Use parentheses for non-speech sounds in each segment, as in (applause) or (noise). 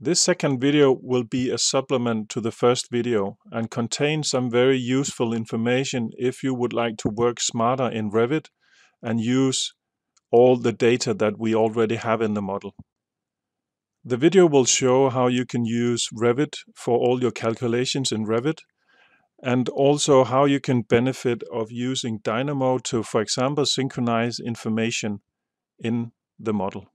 This second video will be a supplement to the first video and contain some very useful information if you would like to work smarter in Revit and use all the data that we already have in the model. The video will show how you can use Revit for all your calculations in Revit and also how you can benefit of using Dynamo to, for example, synchronize information in the model.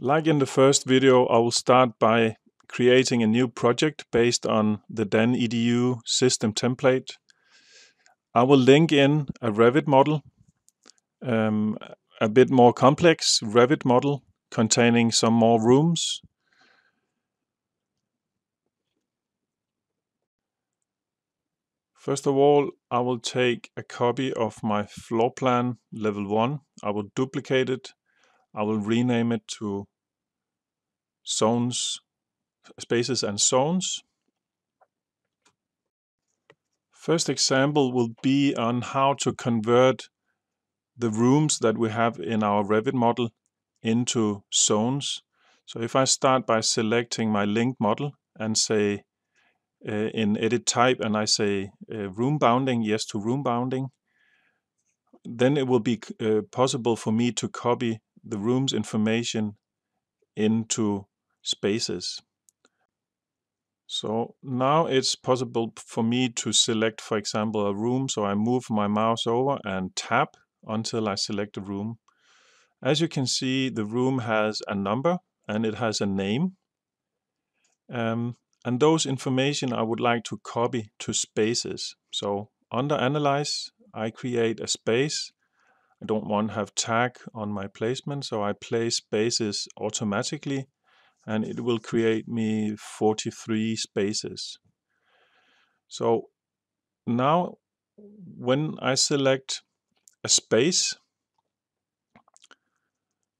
Like in the first video, I will start by creating a new project based on the Dan EDU system template. I will link in a Revit model, um, a bit more complex Revit model containing some more rooms. First of all, I will take a copy of my floor plan level 1. I will duplicate it I will rename it to zones, spaces and zones. First example will be on how to convert the rooms that we have in our Revit model into zones. So if I start by selecting my linked model and say uh, in edit type and I say uh, room bounding, yes to room bounding, then it will be uh, possible for me to copy the room's information into spaces. So now it's possible for me to select, for example, a room. So I move my mouse over and tap until I select a room. As you can see, the room has a number and it has a name. Um, and those information I would like to copy to spaces. So under Analyze, I create a space I don't want to have tag on my placement, so I place spaces automatically and it will create me 43 spaces. So now when I select a space,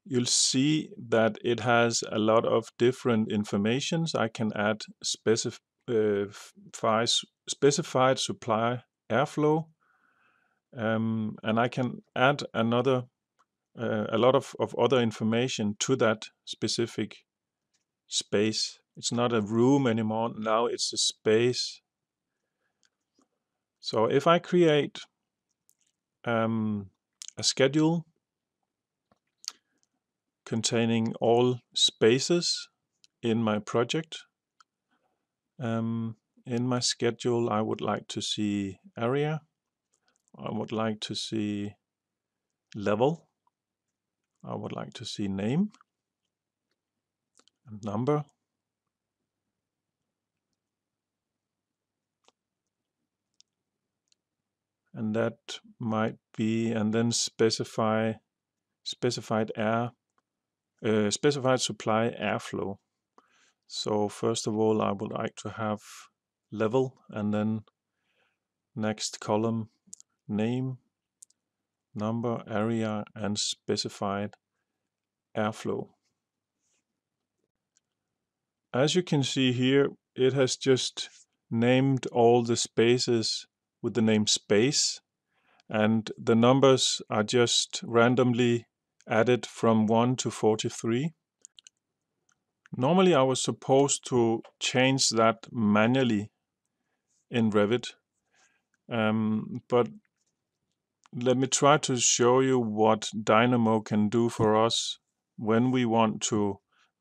you'll see that it has a lot of different informations. I can add specif uh, specified supply airflow um, and I can add another uh, a lot of, of other information to that specific space. It's not a room anymore. Now it's a space. So if I create um, a schedule containing all spaces in my project, um, in my schedule I would like to see area I would like to see level. I would like to see name and number. And that might be, and then specify specified air, uh, specified supply airflow. So first of all, I would like to have level and then next column name, number, area, and specified airflow. As you can see here, it has just named all the spaces with the name space and the numbers are just randomly added from 1 to 43. Normally I was supposed to change that manually in Revit, um, but let me try to show you what Dynamo can do for us when we want to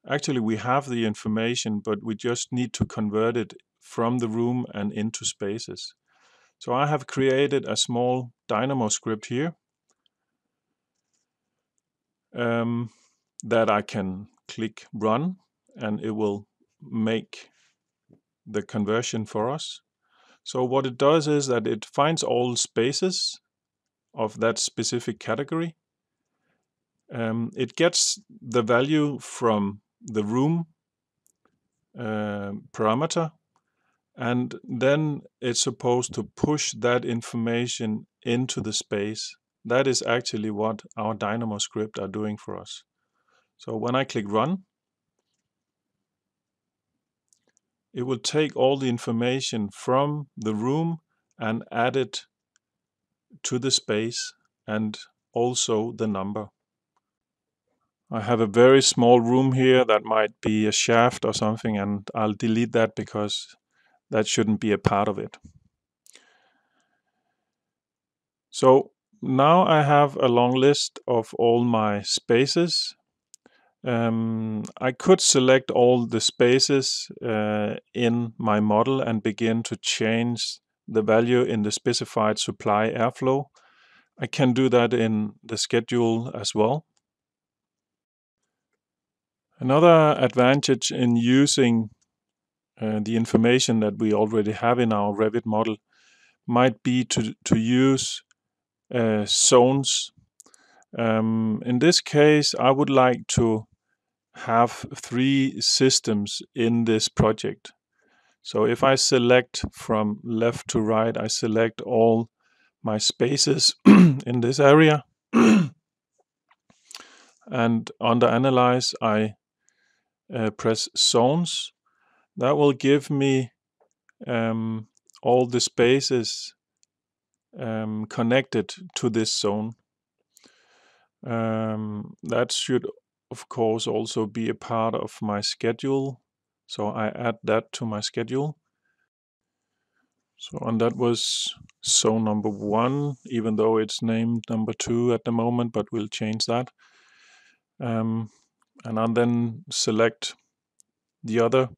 actually we have the information but we just need to convert it from the room and into spaces. So I have created a small Dynamo script here um, that I can click run and it will make the conversion for us. So what it does is that it finds all spaces of that specific category. Um, it gets the value from the room uh, parameter and then it's supposed to push that information into the space. That is actually what our Dynamo script are doing for us. So when I click run, it will take all the information from the room and add it to the space and also the number. I have a very small room here that might be a shaft or something and I'll delete that because that shouldn't be a part of it. So now I have a long list of all my spaces. Um, I could select all the spaces uh, in my model and begin to change the value in the specified supply airflow. I can do that in the schedule as well. Another advantage in using uh, the information that we already have in our Revit model might be to, to use uh, zones. Um, in this case, I would like to have three systems in this project. So if I select from left to right, I select all my spaces (clears throat) in this area. (clears throat) and under Analyze, I uh, press Zones. That will give me um, all the spaces um, connected to this zone. Um, that should, of course, also be a part of my schedule. So I add that to my schedule. So and that was zone number one, even though it's named number two at the moment, but we'll change that. Um, and I'll then select the other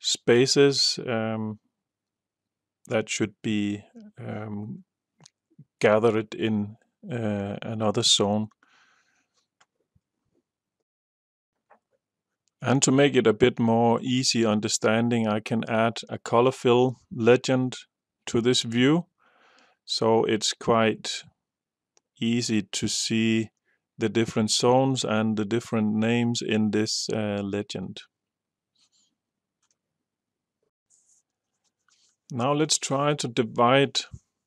spaces um, that should be um, gathered in uh, another zone. And to make it a bit more easy understanding, I can add a color fill legend to this view. So it's quite easy to see the different zones and the different names in this uh, legend. Now let's try to divide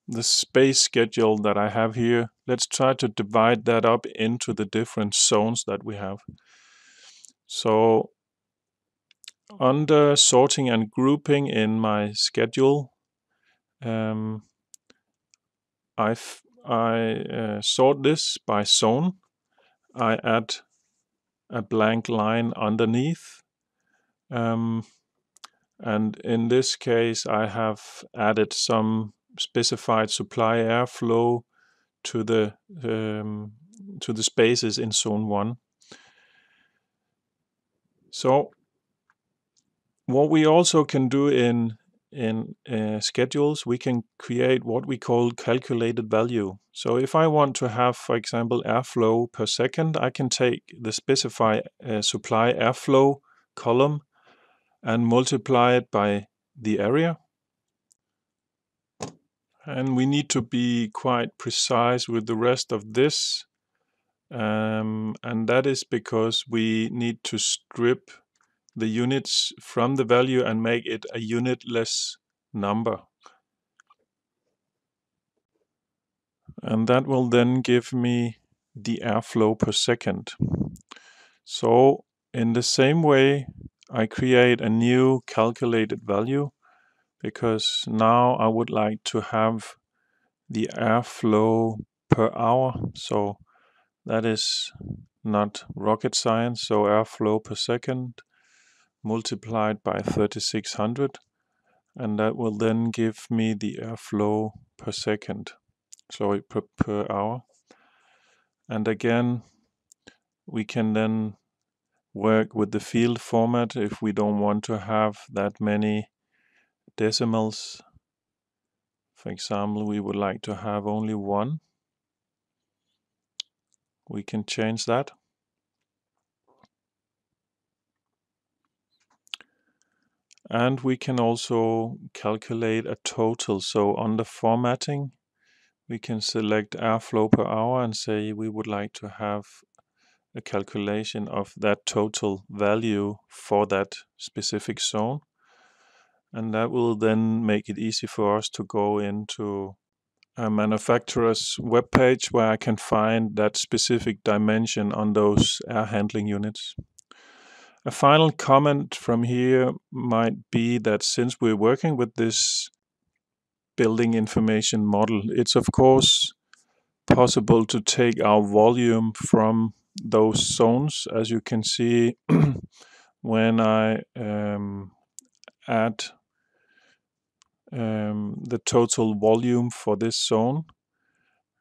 the space schedule that I have here. Let's try to divide that up into the different zones that we have. So under sorting and grouping in my schedule, um, i I uh, sort this by zone. I add a blank line underneath. Um, and in this case, I have added some specified supply airflow to the um, to the spaces in zone one. So what we also can do in in uh, schedules, we can create what we call calculated value. So if I want to have, for example, airflow per second, I can take the specify uh, supply airflow column and multiply it by the area. And we need to be quite precise with the rest of this. Um, and that is because we need to strip the units from the value and make it a unitless number. And that will then give me the airflow per second. So in the same way, I create a new calculated value because now I would like to have the airflow per hour. So that is not rocket science. So airflow per second multiplied by 3600 and that will then give me the airflow per second sorry per, per hour and again we can then work with the field format if we don't want to have that many decimals. For example, we would like to have only one. We can change that. And we can also calculate a total. So under formatting, we can select airflow per hour and say we would like to have a calculation of that total value for that specific zone. And that will then make it easy for us to go into a manufacturer's web page where I can find that specific dimension on those air handling units. A final comment from here might be that since we're working with this building information model, it's of course possible to take our volume from those zones as you can see (clears throat) when I um, add um, the total volume for this zone.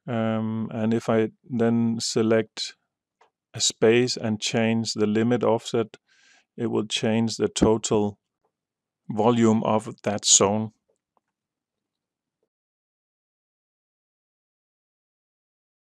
Um, and if I then select a space and change the limit offset it will change the total volume of that zone